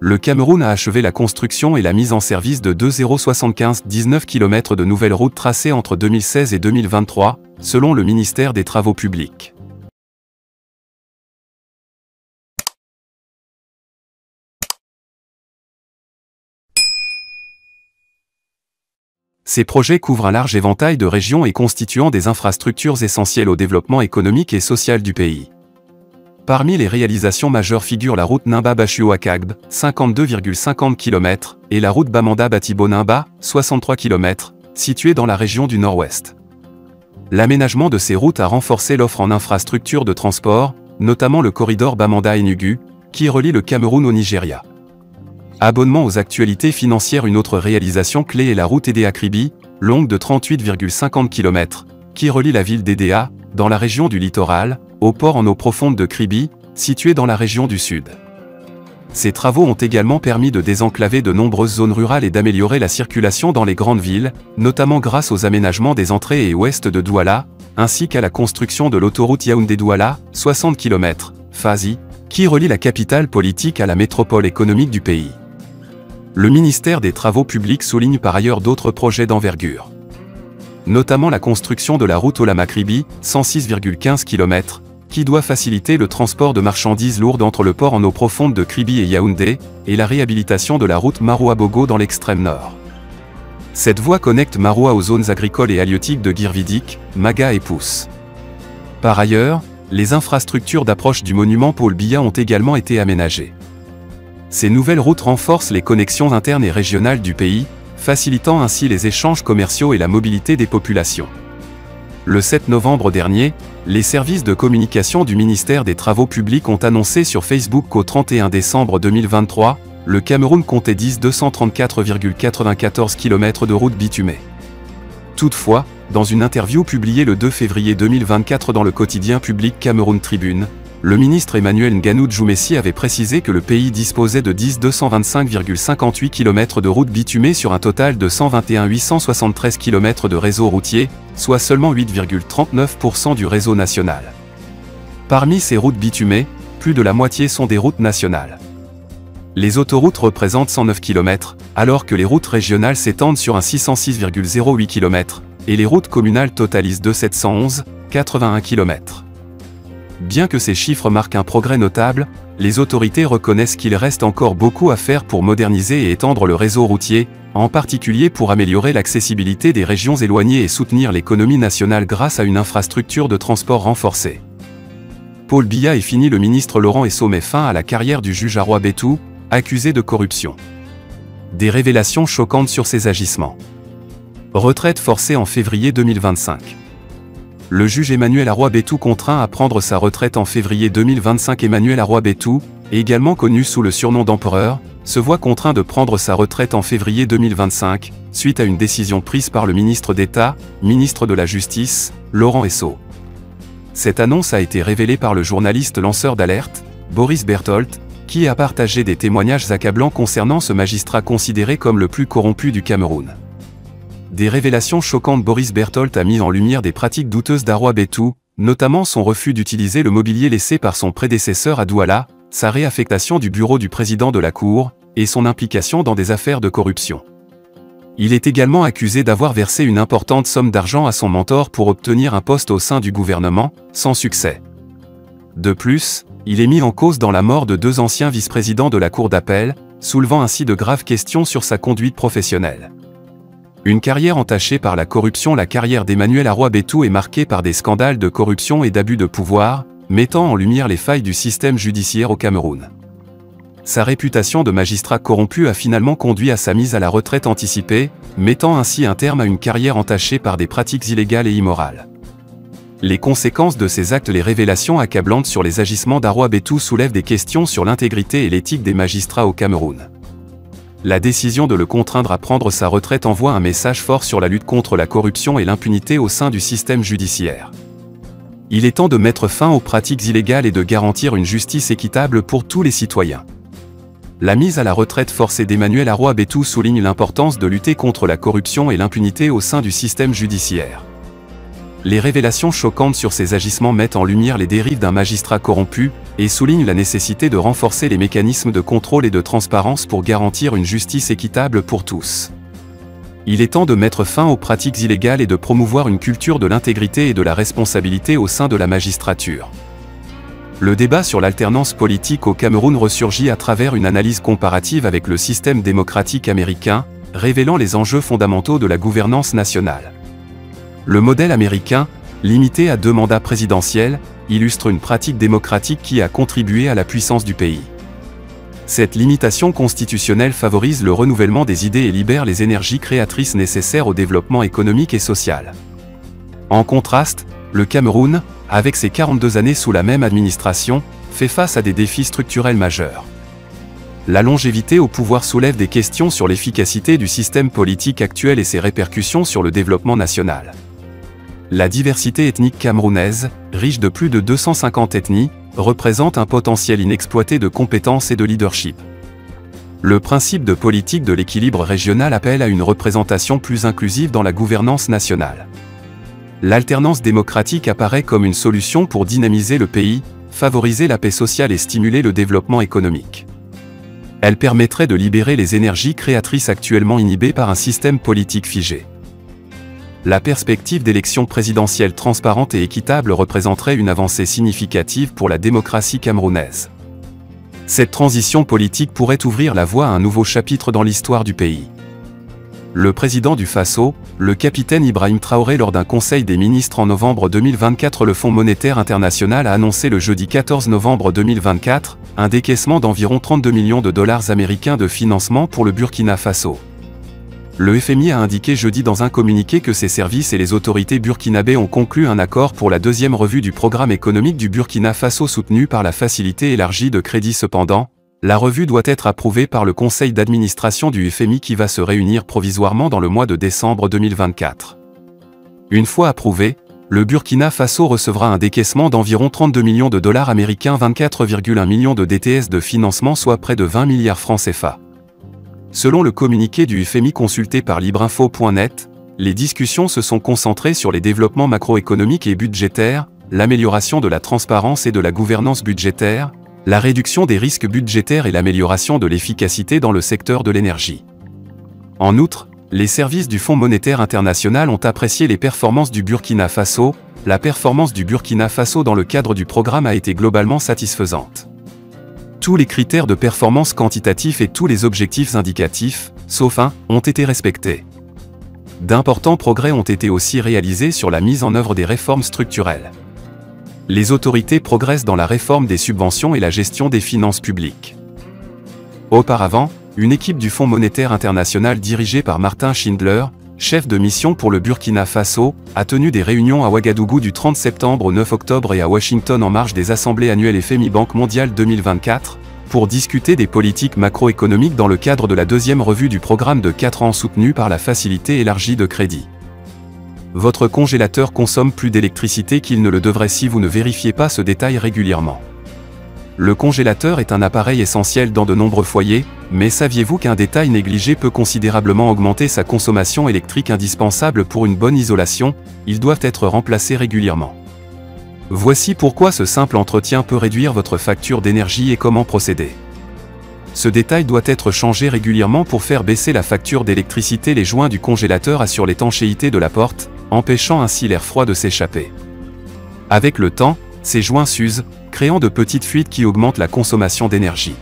le Cameroun a achevé la construction et la mise en service de 2,075-19 km de nouvelles routes tracées entre 2016 et 2023, selon le ministère des Travaux publics. Ces projets couvrent un large éventail de régions et constituant des infrastructures essentielles au développement économique et social du pays. Parmi les réalisations majeures figurent la route Nimba-Bashuo-Akagb, 52,50 km, et la route Bamanda-Batibo-Nimba, 63 km, située dans la région du Nord-Ouest. L'aménagement de ces routes a renforcé l'offre en infrastructures de transport, notamment le corridor Bamanda-Enugu, qui relie le Cameroun au Nigeria. Abonnement aux actualités financières Une autre réalisation clé est la route Edea-Kribi, longue de 38,50 km, qui relie la ville d'Edea, dans la région du littoral, au port en eau profonde de Kribi, situé dans la région du sud. Ces travaux ont également permis de désenclaver de nombreuses zones rurales et d'améliorer la circulation dans les grandes villes, notamment grâce aux aménagements des entrées et ouest de Douala, ainsi qu'à la construction de l'autoroute Yaoundé-Douala, 60 km, Fazi, qui relie la capitale politique à la métropole économique du pays. Le ministère des Travaux publics souligne par ailleurs d'autres projets d'envergure. Notamment la construction de la route Olamakribi, 106,15 km, qui doit faciliter le transport de marchandises lourdes entre le port en eau profonde de Kribi et Yaoundé, et la réhabilitation de la route Maroua-Bogo dans l'extrême nord. Cette voie connecte Maroua aux zones agricoles et halieutiques de Girvidik, Maga et Pousse. Par ailleurs, les infrastructures d'approche du monument Paul Biya ont également été aménagées. Ces nouvelles routes renforcent les connexions internes et régionales du pays, facilitant ainsi les échanges commerciaux et la mobilité des populations. Le 7 novembre dernier, les services de communication du ministère des Travaux publics ont annoncé sur Facebook qu'au 31 décembre 2023, le Cameroun comptait 10 234,94 km de routes bitumées. Toutefois, dans une interview publiée le 2 février 2024 dans le quotidien public Cameroun Tribune, le ministre Emmanuel Nganou Djoumessi avait précisé que le pays disposait de 10 225,58 km de routes bitumées sur un total de 121 873 km de réseau routier, soit seulement 8,39% du réseau national. Parmi ces routes bitumées, plus de la moitié sont des routes nationales. Les autoroutes représentent 109 km, alors que les routes régionales s'étendent sur un 606,08 km, et les routes communales totalisent 2,711,81 km. Bien que ces chiffres marquent un progrès notable, les autorités reconnaissent qu'il reste encore beaucoup à faire pour moderniser et étendre le réseau routier, en particulier pour améliorer l'accessibilité des régions éloignées et soutenir l'économie nationale grâce à une infrastructure de transport renforcée. Paul Biya est fini le ministre Laurent Esso met fin à la carrière du juge Aroi Betou, accusé de corruption. Des révélations choquantes sur ses agissements. Retraite forcée en février 2025 le juge Emmanuel Arroy Bétou contraint à prendre sa retraite en février 2025. Emmanuel Arroy Bétou, également connu sous le surnom d'empereur, se voit contraint de prendre sa retraite en février 2025, suite à une décision prise par le ministre d'État, ministre de la Justice, Laurent Esso. Cette annonce a été révélée par le journaliste lanceur d'alerte, Boris Berthold, qui a partagé des témoignages accablants concernant ce magistrat considéré comme le plus corrompu du Cameroun. Des révélations choquantes Boris Berthold a mis en lumière des pratiques douteuses d'Aroi Betou, notamment son refus d'utiliser le mobilier laissé par son prédécesseur à Douala, sa réaffectation du bureau du président de la Cour, et son implication dans des affaires de corruption. Il est également accusé d'avoir versé une importante somme d'argent à son mentor pour obtenir un poste au sein du gouvernement, sans succès. De plus, il est mis en cause dans la mort de deux anciens vice-présidents de la Cour d'appel, soulevant ainsi de graves questions sur sa conduite professionnelle. Une carrière entachée par la corruption La carrière d'Emmanuel Arroy Bétou est marquée par des scandales de corruption et d'abus de pouvoir, mettant en lumière les failles du système judiciaire au Cameroun. Sa réputation de magistrat corrompu a finalement conduit à sa mise à la retraite anticipée, mettant ainsi un terme à une carrière entachée par des pratiques illégales et immorales. Les conséquences de ces actes Les révélations accablantes sur les agissements d'Arroy Bétou soulèvent des questions sur l'intégrité et l'éthique des magistrats au Cameroun la décision de le contraindre à prendre sa retraite envoie un message fort sur la lutte contre la corruption et l'impunité au sein du système judiciaire. Il est temps de mettre fin aux pratiques illégales et de garantir une justice équitable pour tous les citoyens. La mise à la retraite forcée d'Emmanuel Arroy Bétou souligne l'importance de lutter contre la corruption et l'impunité au sein du système judiciaire. Les révélations choquantes sur ces agissements mettent en lumière les dérives d'un magistrat corrompu, et soulignent la nécessité de renforcer les mécanismes de contrôle et de transparence pour garantir une justice équitable pour tous. Il est temps de mettre fin aux pratiques illégales et de promouvoir une culture de l'intégrité et de la responsabilité au sein de la magistrature. Le débat sur l'alternance politique au Cameroun ressurgit à travers une analyse comparative avec le système démocratique américain, révélant les enjeux fondamentaux de la gouvernance nationale. Le modèle américain, limité à deux mandats présidentiels, illustre une pratique démocratique qui a contribué à la puissance du pays. Cette limitation constitutionnelle favorise le renouvellement des idées et libère les énergies créatrices nécessaires au développement économique et social. En contraste, le Cameroun, avec ses 42 années sous la même administration, fait face à des défis structurels majeurs. La longévité au pouvoir soulève des questions sur l'efficacité du système politique actuel et ses répercussions sur le développement national. La diversité ethnique camerounaise, riche de plus de 250 ethnies, représente un potentiel inexploité de compétences et de leadership. Le principe de politique de l'équilibre régional appelle à une représentation plus inclusive dans la gouvernance nationale l'alternance démocratique apparaît comme une solution pour dynamiser le pays, favoriser la paix sociale et stimuler le développement économique. Elle permettrait de libérer les énergies créatrices actuellement inhibées par un système politique figé. La perspective d'élections présidentielles transparentes et équitables représenterait une avancée significative pour la démocratie camerounaise. Cette transition politique pourrait ouvrir la voie à un nouveau chapitre dans l'histoire du pays le président du FASO, le capitaine Ibrahim Traoré lors d'un conseil des ministres en novembre 2024 le Fonds monétaire international a annoncé le jeudi 14 novembre 2024 un décaissement d'environ 32 millions de dollars américains de financement pour le Burkina Faso. Le FMI a indiqué jeudi dans un communiqué que ses services et les autorités burkinabées ont conclu un accord pour la deuxième revue du programme économique du Burkina Faso soutenu par la facilité élargie de crédit cependant, la revue doit être approuvée par le conseil d'administration du FMI qui va se réunir provisoirement dans le mois de décembre 2024. Une fois approuvée, le Burkina Faso recevra un décaissement d'environ 32 millions de dollars américains 24,1 millions de DTS de financement soit près de 20 milliards francs CFA. Selon le communiqué du FMI consulté par libreinfo.net, les discussions se sont concentrées sur les développements macroéconomiques et budgétaires, l'amélioration de la transparence et de la gouvernance budgétaire, la réduction des risques budgétaires et l'amélioration de l'efficacité dans le secteur de l'énergie. En outre, les services du Fonds monétaire international ont apprécié les performances du Burkina Faso, la performance du Burkina Faso dans le cadre du programme a été globalement satisfaisante. Tous les critères de performance quantitatifs et tous les objectifs indicatifs, sauf un, ont été respectés. D'importants progrès ont été aussi réalisés sur la mise en œuvre des réformes structurelles les autorités progressent dans la réforme des subventions et la gestion des finances publiques. Auparavant, une équipe du Fonds monétaire international dirigée par Martin Schindler, chef de mission pour le Burkina Faso, a tenu des réunions à Ouagadougou du 30 septembre au 9 octobre et à Washington en marge des assemblées annuelles FMI Banque mondiale 2024, pour discuter des politiques macroéconomiques dans le cadre de la deuxième revue du programme de 4 ans soutenu par la Facilité élargie de crédit votre congélateur consomme plus d'électricité qu'il ne le devrait si vous ne vérifiez pas ce détail régulièrement. Le congélateur est un appareil essentiel dans de nombreux foyers, mais saviez-vous qu'un détail négligé peut considérablement augmenter sa consommation électrique indispensable pour une bonne isolation? Ils doivent être remplacés régulièrement. Voici pourquoi ce simple entretien peut réduire votre facture d'énergie et comment procéder. Ce détail doit être changé régulièrement pour faire baisser la facture d'électricité. Les joints du congélateur assurent l'étanchéité de la porte, empêchant ainsi l'air froid de s'échapper. Avec le temps, ces joints s'usent, créant de petites fuites qui augmentent la consommation d'énergie.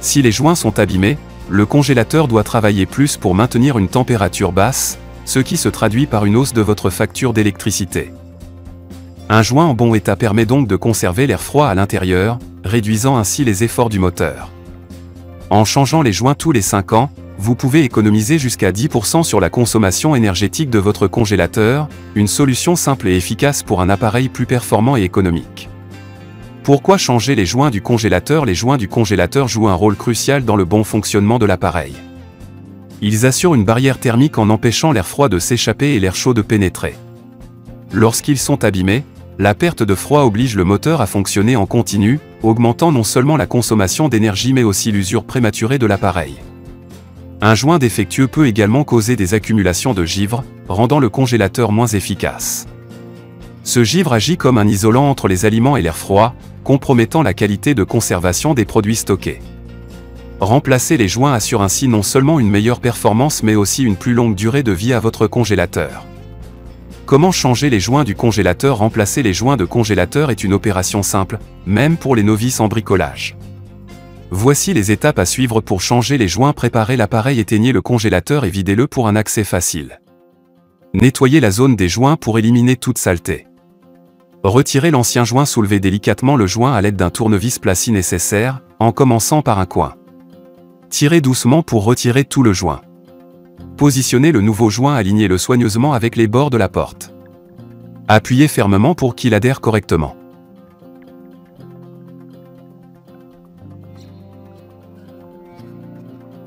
Si les joints sont abîmés, le congélateur doit travailler plus pour maintenir une température basse, ce qui se traduit par une hausse de votre facture d'électricité. Un joint en bon état permet donc de conserver l'air froid à l'intérieur, réduisant ainsi les efforts du moteur. En changeant les joints tous les 5 ans, vous pouvez économiser jusqu'à 10% sur la consommation énergétique de votre congélateur, une solution simple et efficace pour un appareil plus performant et économique. Pourquoi changer les joints du congélateur? Les joints du congélateur jouent un rôle crucial dans le bon fonctionnement de l'appareil. Ils assurent une barrière thermique en empêchant l'air froid de s'échapper et l'air chaud de pénétrer. Lorsqu'ils sont abîmés, la perte de froid oblige le moteur à fonctionner en continu, augmentant non seulement la consommation d'énergie mais aussi l'usure prématurée de l'appareil. Un joint défectueux peut également causer des accumulations de givre, rendant le congélateur moins efficace. Ce givre agit comme un isolant entre les aliments et l'air froid, compromettant la qualité de conservation des produits stockés. Remplacer les joints assure ainsi non seulement une meilleure performance mais aussi une plus longue durée de vie à votre congélateur. Comment changer les joints du congélateur? Remplacer les joints de congélateur est une opération simple, même pour les novices en bricolage. Voici les étapes à suivre pour changer les joints. Préparez l'appareil, éteignez le congélateur et videz-le pour un accès facile. Nettoyez la zone des joints pour éliminer toute saleté. Retirez l'ancien joint, soulevez délicatement le joint à l'aide d'un tournevis plat si nécessaire, en commençant par un coin. Tirez doucement pour retirer tout le joint. Positionnez le nouveau joint, alignez-le soigneusement avec les bords de la porte. Appuyez fermement pour qu'il adhère correctement.